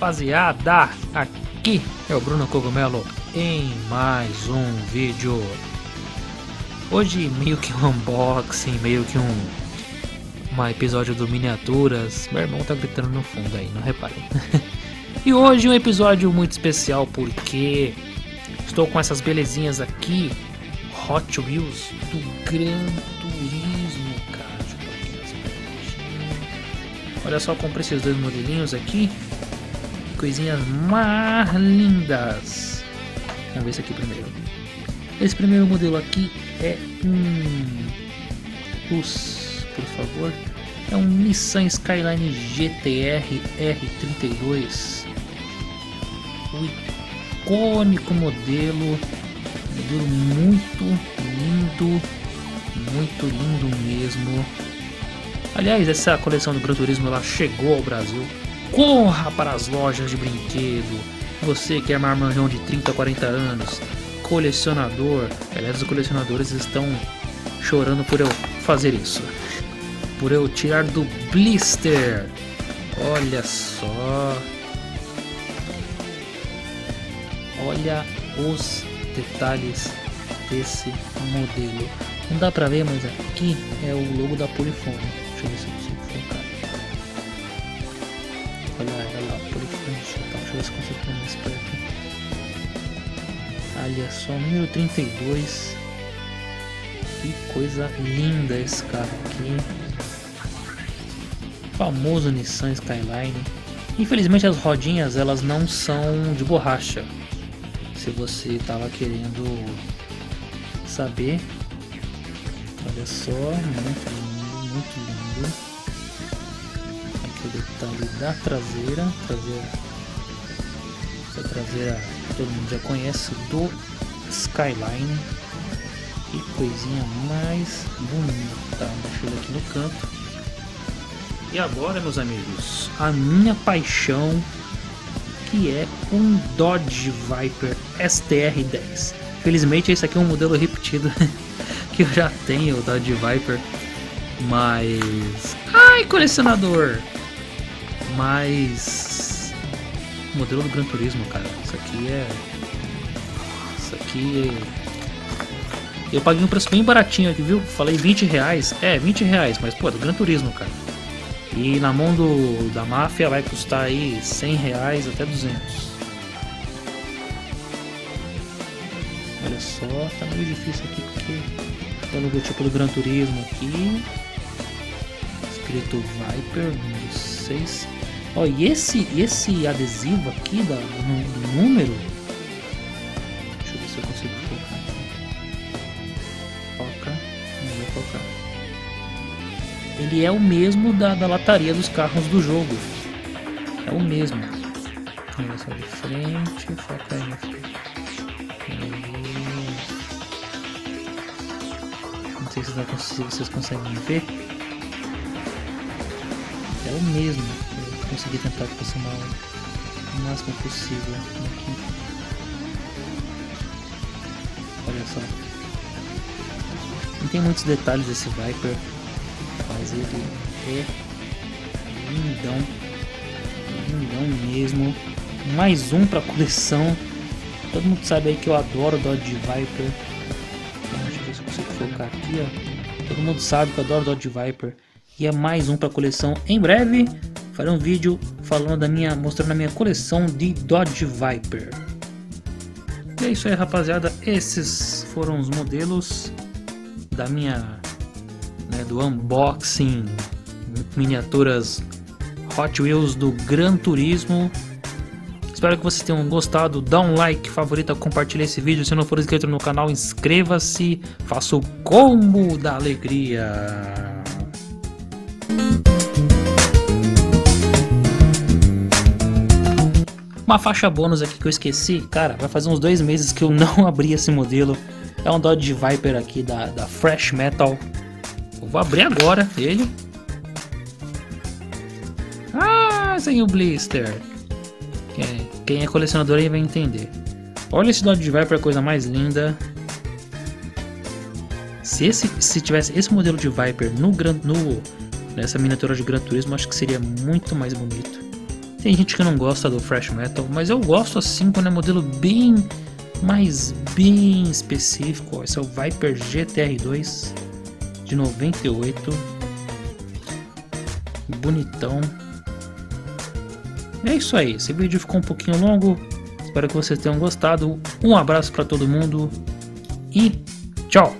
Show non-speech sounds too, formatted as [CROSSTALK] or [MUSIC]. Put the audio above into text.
rapaziada, aqui é o Bruno Cogumelo em mais um vídeo. Hoje meio que um unboxing, meio que um, um episódio do Miniaturas. Meu irmão tá gritando no fundo aí, não reparem. [LAUGHS] e hoje um episódio muito especial porque estou com essas belezinhas aqui, Hot Wheels do Gran Turismo, Olha só, comprei esses dois modelinhos aqui coisinhas mais lindas. Vamos ver esse aqui primeiro. Esse primeiro modelo aqui é um... Os, por favor. É um Nissan Skyline GTR R32. O icônico modelo. Modelo muito lindo. Muito lindo mesmo. Aliás, essa coleção do Gran Turismo ela chegou ao Brasil Corra para as lojas de brinquedo. Você que é marmanjão de 30 a 40 anos, colecionador. Aliás, os colecionadores estão chorando por eu fazer isso. Por eu tirar do blister. Olha só. Olha os detalhes desse modelo. Não dá pra ver, mas aqui é o logo da Polifone. Deixa eu ver se Olha, olha lá, eu consigo ficar mais perto. Olha só, número 32. Que coisa linda esse carro aqui. Famoso Nissan Skyline. Infelizmente as rodinhas elas não são de borracha. Se você estava querendo saber. Olha só, muito lindo, muito lindo. O detalhe da traseira. Traseira. Essa traseira todo mundo já conhece do Skyline. Que coisinha mais bonita. Deixa aqui no canto. E agora, meus amigos, a minha paixão que é um Dodge Viper STR10. Felizmente esse aqui é um modelo repetido [LAUGHS] que eu já tenho o Dodge Viper, mas ai colecionador, mas modelo do Gran Turismo, cara. Isso aqui é, isso aqui é... eu paguei um preço bem baratinho aqui, viu? Falei 20 reais, é 20 reais, mas pô, do Gran Turismo, cara. E na mão do, da máfia vai custar aí 100 reais até 200. Olha só, tá meio difícil aqui porque tem o logotipo do Gran Turismo aqui. Escrito Viper, número 6. Ó, e esse, esse adesivo aqui da, do número. Deixa eu ver se eu consigo focar. Foca, não vai focar ele é o mesmo da, da lataria dos carros do jogo. É o mesmo. Olha só de frente, foca aí na frente. Não sei se vocês conseguem ver. É o mesmo. Eu consegui tentar aproximar o máximo possível aqui. Olha só. Não tem muitos detalhes esse Viper mas ele é lindão, lindão mesmo. Mais um para coleção. Todo mundo sabe aí que eu adoro Dodge Viper. Então, deixa eu ver se eu consigo focar aqui, ó. Todo mundo sabe que eu adoro Dodge Viper. E é mais um para coleção. Em breve farei um vídeo falando da minha, mostrando a minha coleção de Dodge Viper. E é isso aí, rapaziada. Esses foram os modelos da minha né, do unboxing, miniaturas Hot Wheels do Gran Turismo. Espero que vocês tenham gostado. Dá um like, favorita, compartilhe esse vídeo. Se não for inscrito no canal, inscreva-se. Faça o combo da alegria. Uma faixa bônus aqui que eu esqueci. Cara, vai fazer uns dois meses que eu não [LAUGHS] abri esse modelo. É um Dodge Viper aqui da, da Fresh Metal. Eu vou abrir agora ele. Ah, sem o blister. Quem, quem é colecionador aí vai entender. Olha esse Dodge Viper, coisa mais linda. Se, esse, se tivesse esse modelo de Viper no, no nessa miniatura de Gran Turismo, acho que seria muito mais bonito. Tem gente que não gosta do thrash metal, mas eu gosto assim quando é modelo bem mais bem específico. Esse é o Viper GTR2 de 98. Bonitão. É isso aí. Esse vídeo ficou um pouquinho longo. Espero que vocês tenham gostado. Um abraço para todo mundo e tchau!